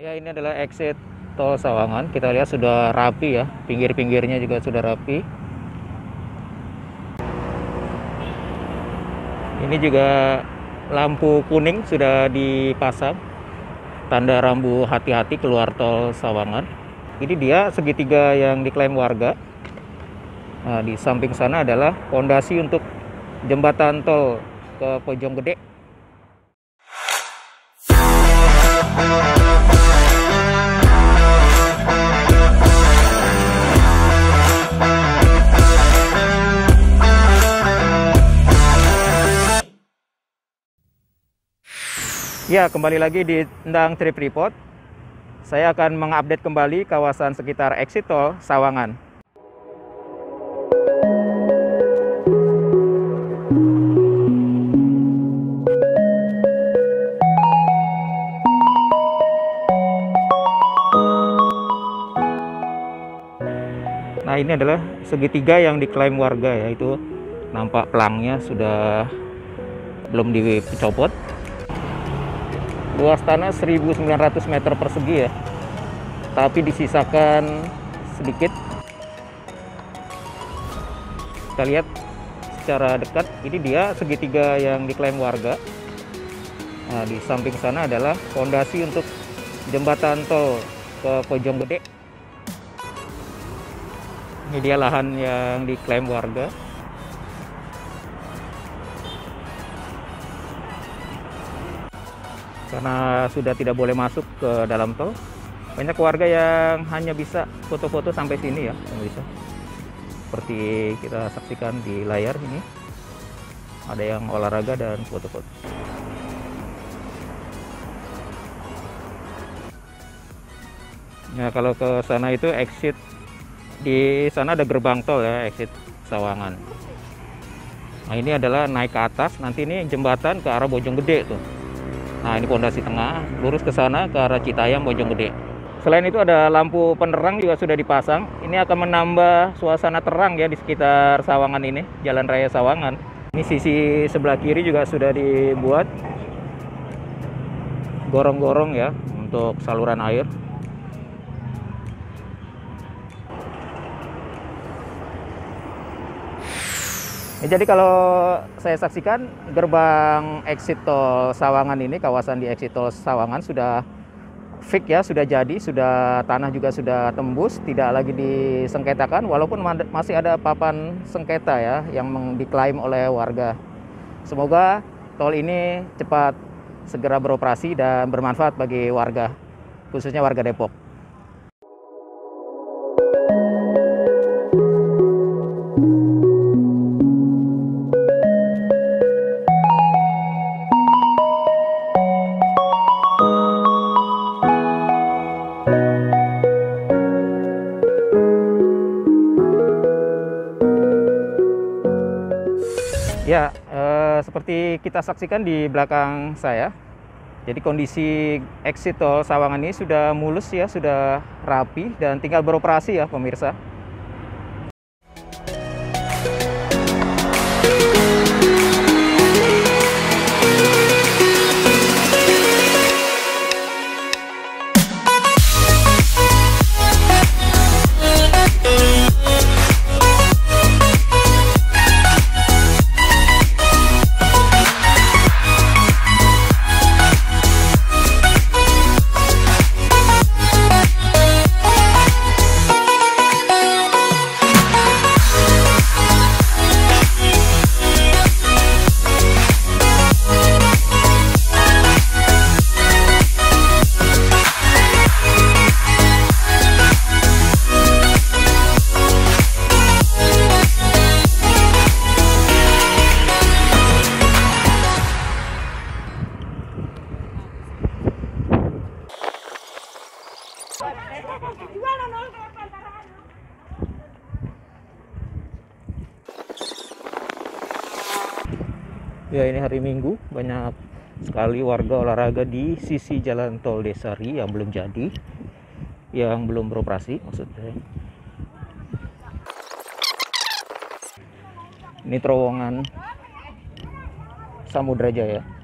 Ya ini adalah exit tol Sawangan. Kita lihat sudah rapi ya, pinggir-pinggirnya juga sudah rapi. Ini juga lampu kuning sudah dipasang. Tanda rambu hati-hati keluar tol Sawangan. Ini dia segitiga yang diklaim warga. Nah, di samping sana adalah fondasi untuk jembatan tol ke Pojong Gede. Ya, kembali lagi di Endang Trip Report. Saya akan mengupdate kembali kawasan sekitar exit tol Sawangan. Nah, ini adalah segitiga yang diklaim warga ya, itu nampak pelangnya sudah belum dicopot luas tanah 1900 meter persegi ya. Tapi disisakan sedikit. Kita lihat secara dekat ini dia segitiga yang diklaim warga. Nah, di samping sana adalah fondasi untuk jembatan tol ke Pojong Gede. Ini dia lahan yang diklaim warga karena sudah tidak boleh masuk ke dalam tol. Banyak warga yang hanya bisa foto-foto sampai sini ya bisa. Seperti kita saksikan di layar ini ada yang olahraga dan foto-foto. Ya kalau ke sana itu exit di sana ada gerbang tol ya exit Sawangan. Nah ini adalah naik ke atas nanti ini jembatan ke arah Bojonggede tuh Nah, ini pondasi tengah, lurus ke sana ke arah Citayam Bojonggede. Selain itu ada lampu penerang juga sudah dipasang. Ini akan menambah suasana terang ya di sekitar Sawangan ini, Jalan Raya Sawangan. Ini sisi sebelah kiri juga sudah dibuat gorong-gorong ya untuk saluran air. Ya, jadi kalau saya saksikan gerbang exit tol Sawangan ini, kawasan di exit tol Sawangan sudah fix ya, sudah jadi, sudah tanah juga sudah tembus, tidak lagi disengketakan, walaupun masih ada papan sengketa ya yang diklaim oleh warga. Semoga tol ini cepat segera beroperasi dan bermanfaat bagi warga, khususnya warga Depok. Ya, eh, seperti kita saksikan di belakang saya. Jadi kondisi exit tol Sawangan ini sudah mulus ya, sudah rapi dan tinggal beroperasi ya pemirsa. Ya ini hari Minggu banyak sekali warga olahraga di sisi jalan tol Desari yang belum jadi, yang belum beroperasi maksudnya. Ini terowongan Samudra Jaya.